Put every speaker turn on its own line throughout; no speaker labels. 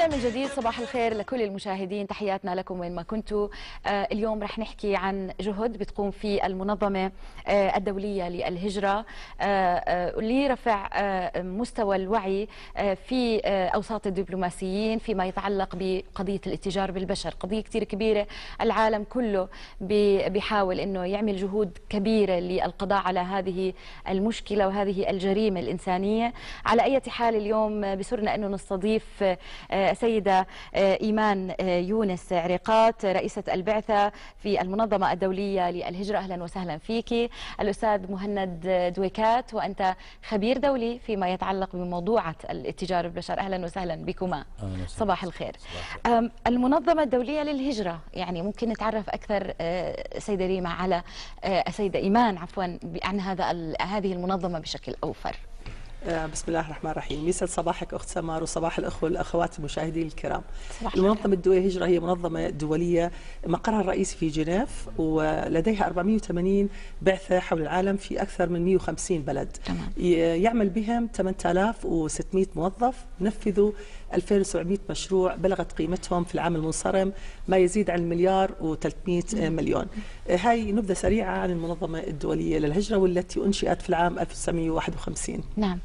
أهلا من جديد صباح الخير لكل المشاهدين. تحياتنا لكم وين ما كنتوا. آه اليوم رح نحكي عن جهد بتقوم في المنظمة آه الدولية للهجرة. آه لرفع مستوى الوعي في أوساط الدبلوماسيين فيما يتعلق بقضية الاتجار بالبشر. قضية كثير كبيرة العالم كله بي- بيحاول إنه يعمل جهود كبيرة للقضاء على هذه المشكلة وهذه الجريمة الإنسانية. على أي حال اليوم بسرنا إنه نستضيف آه، سيدة آه، إيمان آه، يونس عريقات رئيسة البعثة في المنظمة الدولية للهجرة. أهلا وسهلا فيك. الأستاذ مهند دويكات وأنت خبير دولي فيما يتعلق بموضوعه الاتجار بالبشر أهلا وسهلا بكما.
أهلاً وسهلاً.
صباح الخير.
صباح
المنظمة الدولية للهجرة يعني ممكن نتعرف أكثر آه، سيدة ريما على آه، السيدة إيمان عفوا عن هذا هذه المنظمة بشكل أوفر.
آه، بسم الله الرحمن الرحيم. يسعد صباحك أخت سمار وصباح الأخوة والأخوات المشاهدين الكرام.
صباح الخير.
المنظمة الدولية للهجره هي منظمة دولية. مقرها الرئيسي في جنيف ولديها 480 بعثة حول العالم في أكثر من 150 بلد.
تمام.
يعمل بهم 8600 موظف. نفذوا 2700 مشروع بلغت قيمتهم في العام المنصرم ما يزيد عن مليار و300 مليون. آه، هاي نبذة سريعة عن المنظمة الدولية للهجرة والتي أنشئت في العام 1951
نعم.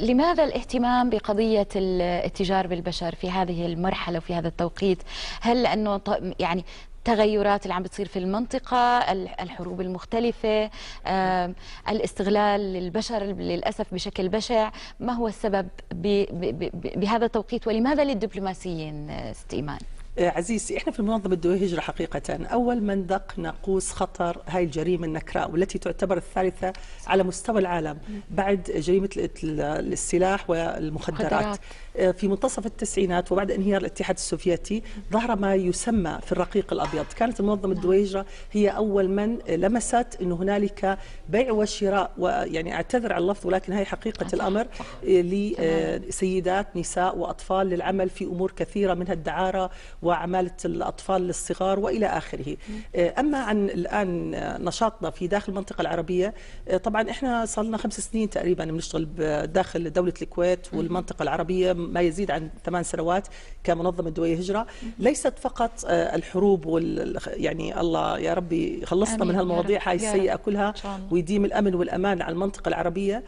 لماذا الاهتمام بقضية الاتجار بالبشر في هذه المرحلة وفي هذا التوقيت؟ هل لأنه يعني التغيرات اللي عم بتصير في المنطقة ال- الحروب المختلفة الاستغلال للبشر للأسف بشكل بشع ما هو السبب بهذا التوقيت؟ ولماذا للدبلوماسيين آه، ست إيمان
آه، عزيزتي إحنا في المنظمه الدوليه للهجره حقيقة. أول من دق ناقوس خطر هاي الجريمة النكراء والتي تعتبر الثالثة على مستوى العالم بعد جريمة ال- ال- السلاح والمخدرات.
مخدرات.
في منتصف التسعينات وبعد انهيار الاتحاد السوفيتي ظهر ما يسمى في الرقيق الأبيض. كانت المنظمة الدوليه للهجره هي أول من لمست إنه هنالك بيع وشراء ويعني اعتذر على اللفظ ولكن هي
حقيقة
الأمر
صح.
لسيدات نساء وأطفال للعمل في أمور كثيرة منها الدعارة وعمالة الأطفال الصغار وإلى آخره. أما عن الآن نشاطنا في داخل المنطقة العربية طبعا إحنا صار لنا خمس سنين تقريبا بنشتغل داخل دولة الكويت والمنطقة العربية. ما يزيد عن ثمان سنوات كمنظمة دوليه هجره ليست فقط الحروب وال يعني الله يا ربي خلصنا من هالمواضيع هاي السيئه. كلها. ويديم الأمن والأمان على المنطقة العربية. آه،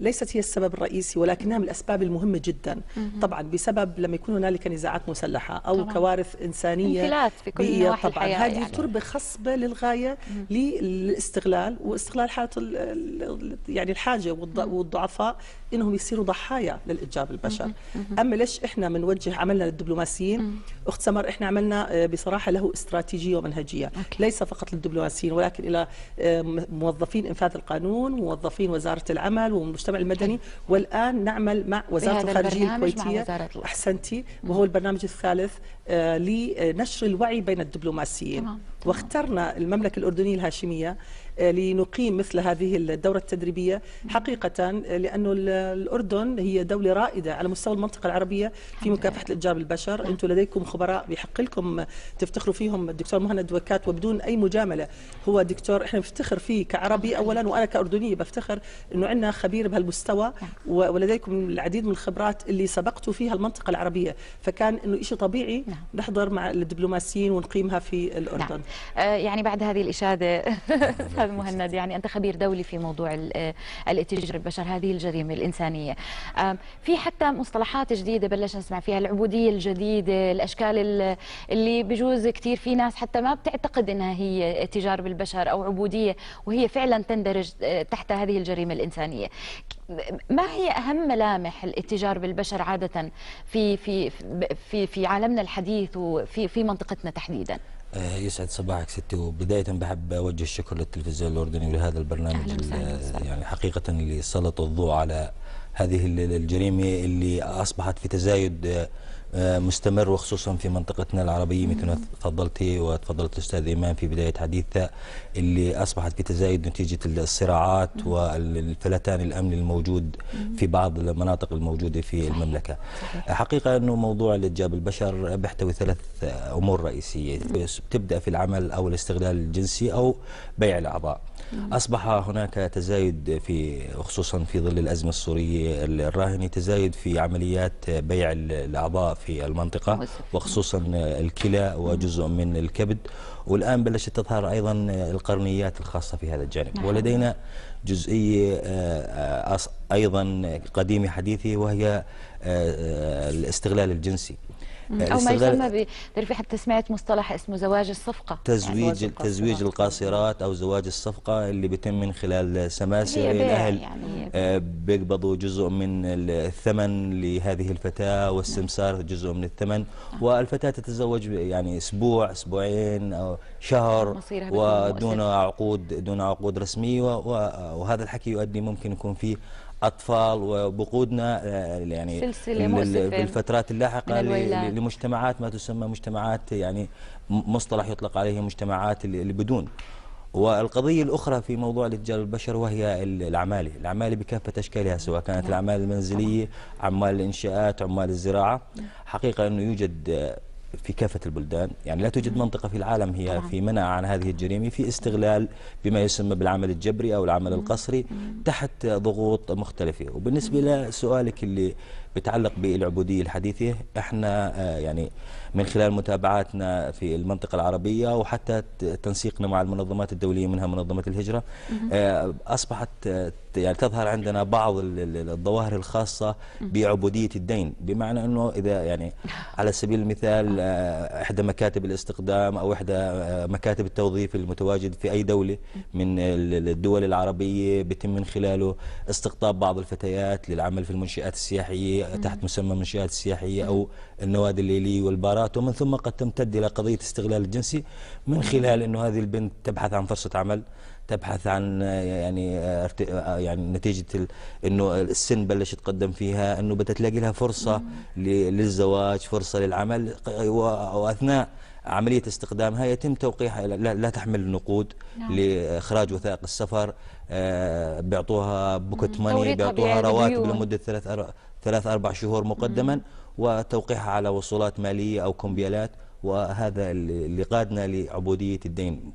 ليست هي السبب الرئيسي ولكنها من الأسباب المهمة جدا. طبعا بسبب لما يكون هنالك نزاعات مسلحة أو
طبعاً.
كوارث إنسانية.
انفلات في كل نواحي
طبعا.
الحياة
هذه
يعني.
تربة خصبة للغاية للاستغلال واستغلال ال- يعني الحاجة والض- والضعفاء إنهم يصيروا ضحايا للاتجار بالبشر أما ليش إحنا بنوجه عملنا للدبلوماسيين؟ أخت سمر إحنا عملنا آه، بصراحة له استراتيجية ومنهجية.
أوكي.
ليس فقط للدبلوماسيين ولكن إلى آه، موظفين إنفاذ القانون موظفين وزارة العمل والمجتمع المدني والآن نعمل مع
وزارة الخارجية
الكويتية. أحسنتي وهو البرنامج الثالث آه، لنشر الوعي بين الدبلوماسيين
تمام.
واخترنا المملكة الأردنية الهاشمية آه، لنقيم مثل هذه الدورة التدريبية حقيقة آه، لأنه ال- الأردن هي دولة رائدة على مستوى المنطقة العربية في مكافحة الإتجار بالبشر. أنتم لديكم خبراء بيحق لكم تفتخروا فيهم. الدكتور مهند وكات وبدون أي مجاملة هو دكتور. إحنا بنفتخر فيه كعربي اولا وأنا كأردنية بفتخر إنه عندنا خبير بهالمستوى و- ولديكم العديد من الخبرات اللي سبقتوا فيها المنطقة العربية. فكان إنه شيء طبيعي
نعم.
نحضر مع الدبلوماسيين ونقيمها في الأردن.
نعم. آه، يعني بعد هذه الإشادة أستاذ مهند يعني أنت خبير دولي في موضوع آه، الاتجار بالبشر هذه الجريمة الإنسانية آم، في حتى مصطلحات جديدة بلشنا نسمع فيها العبودية الجديدة الأشكال ال- اللي بجوز كثير في ناس حتى ما بتعتقد أنها هي اتجار بالبشر أو عبودية وهي فعلا تندرج آه، تحت هذه الجريمة الإنسانية ما هي أهم ملامح الاتجار بالبشر عادة في في في في عالمنا الحديث وفي في منطقتنا تحديدا؟
آه، يسعد صباحك ستي وبداية بحب أوجه الشكر للتلفزيون الأردني ولهذا البرنامج. يعني حقيقة اللي سلط الضوء على هذه ال- الجريمة اللي أصبحت في تزايد مستمر وخصوصا في منطقتنا العربية مثل ما تفضلتي وتفضلت الأستاذ إيمان في بداية حديثها اللي أصبحت في تزايد نتيجة الصراعات والفلتان الأمني الموجود في بعض المناطق الموجودة في المملكة. حقيقة أنه موضوع الإتجاب البشر بيحتوي ثلاث أمور رئيسية بتبدأ في العمل أو الاستغلال الجنسي أو بيع الأعضاء. أصبح هناك تزايد في خصوصا في ظل الأزمة السورية الراهنة تزايد في عمليات بيع الأعضاء في في المنطقة. وخصوصا الكلى وجزء من الكبد والآن بلشت تظهر أيضا القرنيات الخاصة في هذا الجانب
نعم.
ولدينا جزئية آه، أيضا قديمة حديثة وهي آه، آه، الاستغلال الجنسي
أو ما يسمى ب- تعرفي حتى سمعت مصطلح اسمه زواج الصفقة
تزويج
زواج
تزويج
القاصرات.
أو زواج الصفقة اللي بيتم من خلال سماسر
هي بيع
الاهل
يعني.
آه، بيقبضوا جزء من الثمن لهذه الفتاة والسمسار جزء من الثمن والفتاة تتزوج يعني أسبوع أسبوعين أو شهر ودون. عقود دون عقود رسمية وهذا الحكي يؤدي ممكن يكون فيه أطفال وبقودنا آه، يعني
سلسلة مؤسفة
بالفترات
اللاحقة.
لمجتمعات ما تسمى مجتمعات يعني مصطلح يطلق عليه مجتمعات اللي بدون. والقضية الأخرى في موضوع الإتجار البشر وهي ال- العمالة. العمالة بكافة أشكالها سواء كانت الأعمال المنزلية عمال الإنشاءات عمال الزراعة. حقيقة أنه يوجد في كافة البلدان. يعني لا توجد منطقة في العالم هي
طبعاً.
في منع عن هذه الجريمة في استغلال بما يسمى بالعمل الجبري أو العمل القسري تحت ضغوط مختلفة. وبالنسبة لسؤالك اللي بتعلق بالعبودية الحديثة. إحنا آه، يعني من خلال متابعاتنا في المنطقة العربية وحتى تنسيقنا مع المنظمات الدولية منها منظمة الهجرة آه، أصبحت يعني تظهر عندنا بعض ال- ال- الظواهر الخاصة بعبودية الدين. بمعنى أنه إذا يعني على سبيل المثال آه، إحدى مكاتب الاستخدام أو إحدى مكاتب التوظيف المتواجد في أي دولة من ال- الدول العربية بيتم من خلاله استقطاب بعض الفتيات للعمل في المنشآت السياحية تحت مسمى المنشآت السياحية أو النوادي الليلية والبارات. ومن ثم قد تمتد إلى قضية استغلال الجنسي من خلال أنه هذه البنت تبحث عن فرصة عمل تبحث عن آه، يعني آه، آه، يعني نتيجة ال- إنه السن بلش يتقدم فيها إنه بدها تلاقي لها فرصة ل- للزواج فرصة للعمل وأثناء عملية استخدامها يتم توقيعها. لا, تحمل نقود
نعم.
لإخراج وثائق السفر. آه، بيعطوها بوكت ماني بيعطوها رواتب. لمدة ثلاث ثلاث أربع شهور مقدما وتوقيعها على وصولات مالية أو كمبيالات وهذا اللي اللي قادنا لعبودية الدين.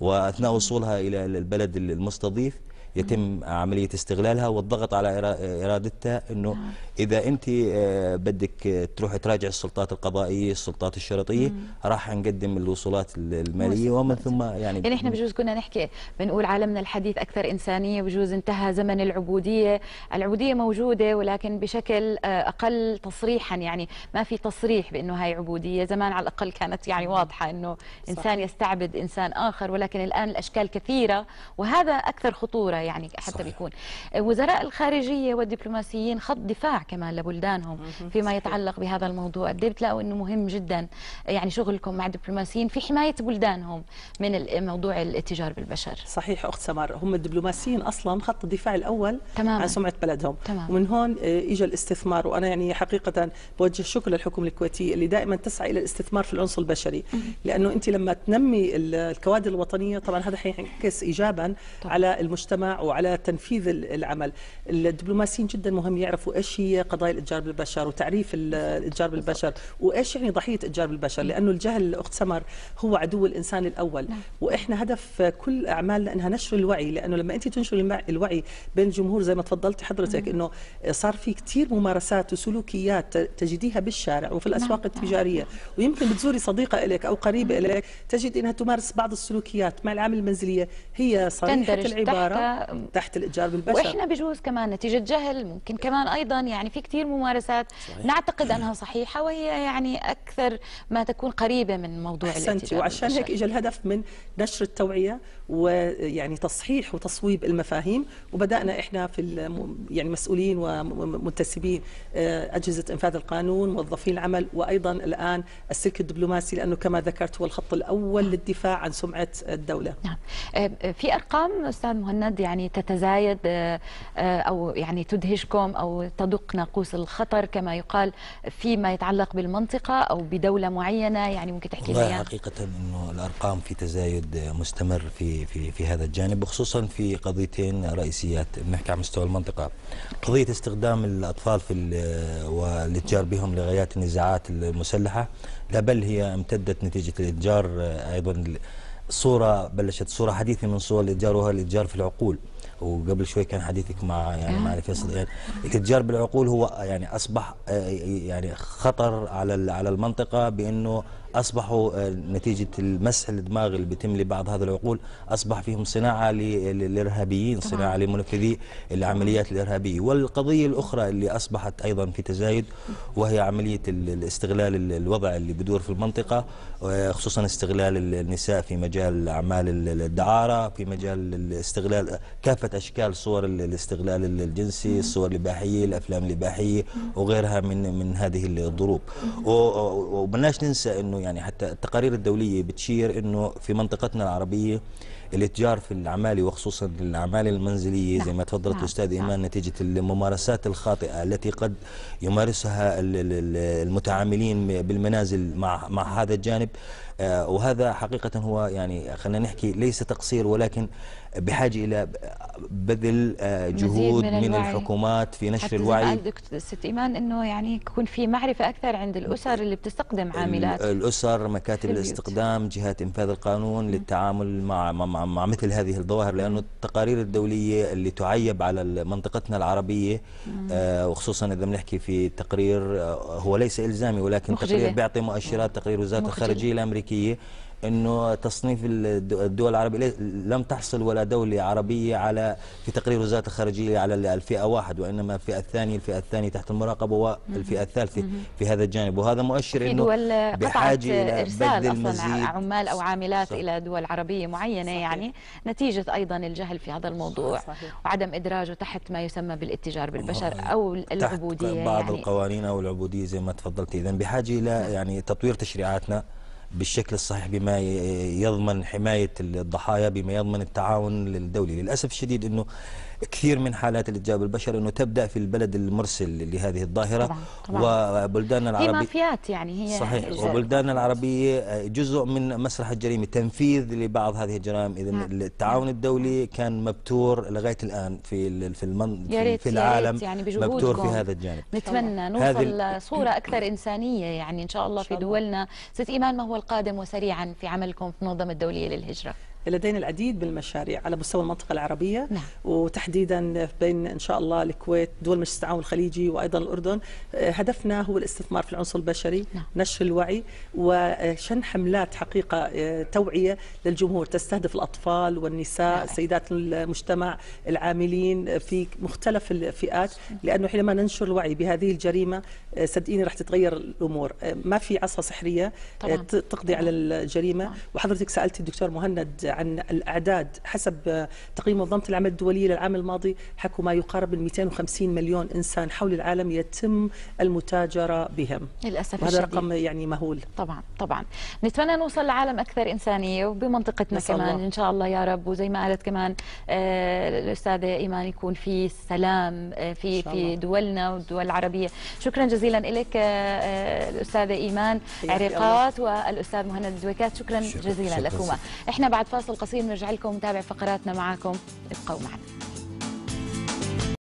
وأثناء وصولها إلى البلد المستضيف يتم عملية استغلالها والضغط على إرا- إرادتها أنه إذا أنت آه، بدك تروح تراجع السلطات القضائية السلطات الشرطية راح نقدم الوصولات المالية ومن ثم يعني
يعني إحنا بجوز كنا نحكي بنقول عالمنا الحديث أكثر إنسانية بجوز انتهى زمن العبودية، العبودية موجودة ولكن بشكل آه، أقل تصريحا. يعني ما في تصريح بإنه هاي عبودية، زمان على الأقل كانت يعني واضحة إنه إنسان يستعبد إنسان آخر ولكن الآن الأشكال كثيرة. وهذا أكثر خطورة يعني حتى
صحيح.
بيكون وزراء الخارجية والدبلوماسيين خط دفاع كمان لبلدانهم فيما يتعلق بهذا الموضوع، قد بتلاقوا إنه مهم جدا يعني شغلكم مع الدبلوماسيين في حماية بلدانهم من موضوع الاتجار بالبشر
صحيح أخت سمر هم الدبلوماسيين أصلا خط الدفاع الأول
تماماً.
عن سمعة بلدهم
تمام.
ومن هون آه، اجى الاستثمار وأنا يعني حقيقة بوجه الشكر للحكومه الكويتيه اللي دائما تسعى إلى الاستثمار في العنصر البشري لأنه أنت لما تنمي ال- الكوادر الوطنية طبعا هذا حينعكس ايجابا
طبعاً.
على المجتمع وعلى تنفيذ ال- العمل. الدبلوماسيين جدا مهم يعرفوا إيش هي قضايا الإتجار بالبشر وتعريف ال- الإتجار بالبشر وإيش يعني ضحية إتجار بالبشر لأنه الجهل أخت سمر هو عدو الإنسان الأول.
نعم.
وإحنا هدف كل أعمالنا إنها نشر الوعي لأنه لما أنت تنشر الوعي بين الجمهور زي ما تفضلتي حضرتك إنه صار في كثير ممارسات وسلوكيات تجديها بالشارع وفي الأسواق
نعم.
التجارية. ويمكن بتزوري صديقة لك أو قريبة لك تجد إنها تمارس بعض السلوكيات مع العامل المنزلية. هي
صريحة
العبارة.
تحت-
الإتجار بالبشر.
وإحنا بجوز كمان نتيجة جهل ممكن كمان أيضا يعني في كثير ممارسات نعتقد أنها صحيحة وهي يعني أكثر ما تكون قريبة من موضوع الاتجار
وعشان هيك. اجى الهدف من نشر التوعية ويعني تصحيح وتصويب المفاهيم وبدأنا إحنا في يعني مسؤولين ومنتسبين آه، أجهزة إنفاذ القانون موظفين العمل وأيضا الآن السلك الدبلوماسي لأنه كما ذكرت هو الخط الأول للدفاع عن سمعة الدولة.
نعم. آه، في أرقام أستاذ مهند يعني تتزايد آه، أو يعني تدهشكم أو تدق ناقوس الخطر كما يقال فيما يتعلق بالمنطقة أو بدولة معينة؟ يعني ممكن تحكي لنا
والله
إياها؟
حقيقة إنه الأرقام في تزايد مستمر في في في هذا الجانب وخصوصا في قضيتين رئيسيات بنحكي عن مستوى المنطقة. قضية استخدام الأطفال في ال- والاتجار بهم لغايات النزاعات المسلحة لا بل هي امتدت نتيجة الإتجار أيضا صورة بلشت صورة حديثة من صور الإتجار وهو الإتجار في العقول. وقبل شوي كان حديثك مع يعني
آه.
مع فيصل يعني الإتجار. بالعقول هو يعني أصبح آه، يعني خطر على على المنطقة بأنه أصبحوا آه، نتيجة المسح الدماغ اللي بيتم لبعض هذه العقول أصبح فيهم صناعة
للإرهابيين.
صناعة لمنفذي العمليات الإرهابية. والقضية الأخرى اللي أصبحت أيضا في تزايد وهي عملية ال- الاستغلال ال- الوضع اللي بدور في المنطقة خصوصا استغلال ال- النساء في مجال أعمال ال- الدعارة في مجال الاستغلال كافة أشكال صور ال- الاستغلال ال- الجنسي الصور الإباحية الأفلام الإباحية وغيرها من من هذه الضروب و- و- وبلاش ننسى إنه يعني حتى التقارير الدولية بتشير إنه في منطقتنا العربية الاتجار في الأعمال وخصوصا الأعمال المنزلية زي ما تفضلت
نعم،
الاستاذ
نعم.
ايمان نتيجة الممارسات الخاطئة التي قد يمارسها ال- ال- ال- المتعاملين بالمنازل مع مع هذا الجانب آه، وهذا حقيقة هو يعني خلينا نحكي ليس تقصير ولكن بحاجة إلى بذل آه، جهود
من
من. الحكومات في نشر
حتى
الوعي
ست إيمان إنه يعني يكون في معرفة أكثر عند الأسر اللي بتستخدم عاملات
ال- الأسر مكاتب. الاستقدام جهات إنفاذ القانون للتعامل مع مع, مثل هذه الظواهر لأنه التقارير الدولية اللي تعيب على منطقتنا العربية آه وخصوصا إذا بنحكي في تقرير آه هو ليس إلزامي ولكن
مخجلة.
تقرير بيعطي مؤشرات تقرير وزارة
مخجلة.
الخارجية الأمريكية إنه تصنيف الد- الدول العربية لم تحصل ولا دولة عربية على في تقرير وزارة الخارجية على ال- الفئة واحد وإنما الفئة الثانية الفئة الثانية تحت المراقبة والفئة الثالثة في هذا الجانب وهذا مؤشر إنه
بحاجة
إلى
إرسال
أصلا
عمال أو عاملات
صح.
إلى دول عربية معينة
صحيح.
يعني نتيجة أيضا الجهل في هذا الموضوع
صحيح.
وعدم إدراجه تحت ما يسمى بالاتجار بالبشر
الله.
أو
تحت
العبوديه
بعض
يعني
القوانين أو العبودية زي ما تفضلتي اذا بحاجة إلى يعني تطوير تشريعاتنا بالشكل الصحيح بما يضمن حماية الضحايا بما يضمن التعاون الدولي للأسف الشديد إنه كثير من حالات الاتجار بالبشر إنه تبدأ في البلد المرسل لهذه الظاهرة
طبعاً، طبعاً.
وبلداننا
هي
العربيه
مافيات يعني هي
صحيح. وبلداننا العربية جزء من مسرح الجريمة تنفيذ لبعض هذه الجرائم إذا
نعم.
التعاون الدولي كان مبتور لغاية الآن في ال- في المن في العالم
يعني
مبتور في هذا الجانب
نتمنى
هذه
نوصل صورة أكثر إنسانية يعني إن شاء الله
إن
في
شاء الله.
دولنا ست إيمان ما هو القادم وسريعا في عملكم في المنظمة الدولية للهجرة
لدينا العديد من المشاريع على مستوى المنطقة العربية
نعم.
وتحديدا بين إن شاء الله الكويت دول مجلس التعاون الخليجي وأيضا الأردن آه، هدفنا هو الاستثمار في العنصر البشري
نعم.
نشر الوعي وشن حملات حقيقة آه، توعية للجمهور تستهدف الأطفال والنساء
نعم.
سيدات المجتمع العاملين في مختلف الفئات لأنه حينما ننشر الوعي بهذه الجريمة آه، صدقيني راح تتغير الأمور ما في عصا سحرية
طبعاً.
تقضي على الجريمة
طبعاً.
وحضرتك سألتي الدكتور مهند عن الأعداد حسب تقييم منظمة العمل الدولية للعام الماضي حكوا ما يقارب من 250 مليون إنسان حول العالم يتم المتاجرة بهم.
للأسف
وهذا
الشديد.
رقم يعني مهول.
طبعا طبعا. نتمنى نوصل لعالم أكثر إنسانية وبمنطقتنا كمان.
الله.
إن شاء الله يا رب. وزي ما قالت كمان آه الأستاذة إيمان يكون في سلام آه في
إن
في. دولنا والدول العربية. شكرا جزيلا لك آه الأستاذة إيمان.
حياك
عريقات والأستاذ مهند الدويكات. شكرا جزيلا لكما. إحنا بعد فاصل قصير نرجع لكم نتابع فقراتنا معكم ابقوا معنا.